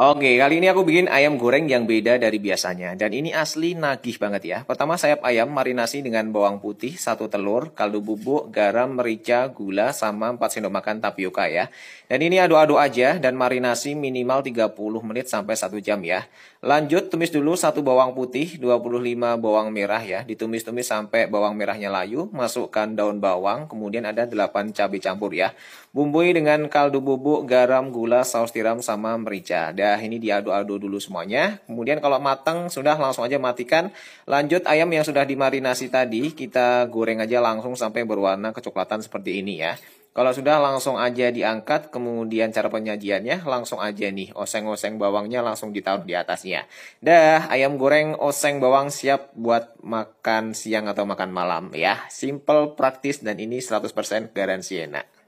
Oke, kali ini aku bikin ayam goreng yang beda dari biasanya. Dan ini asli nagih banget ya. Pertama sayap ayam marinasi dengan bawang putih, satu telur, kaldu bubuk, garam, merica, gula, sama 4 sendok makan tapioka ya. Dan ini aduk-aduk aja dan marinasi minimal 30 menit sampai 1 jam ya. Lanjut tumis dulu satu bawang putih, 25 bawang merah ya. Ditumis-tumis sampai bawang merahnya layu. Masukkan daun bawang, kemudian ada 8 cabai campur ya. Bumbui dengan kaldu bubuk, garam, gula, saus tiram, sama merica udah ini diaduk-aduk dulu semuanya. Kemudian kalau matang sudah langsung aja matikan. Lanjut ayam yang sudah dimarinasi tadi kita goreng aja langsung sampai berwarna kecoklatan seperti ini ya. Kalau sudah langsung aja diangkat, kemudian cara penyajiannya langsung aja nih, oseng-oseng bawangnya langsung ditaruh di atasnya. Dah, ayam goreng oseng bawang siap buat makan siang atau makan malam ya. Simple, praktis, dan ini 100% garansi enak.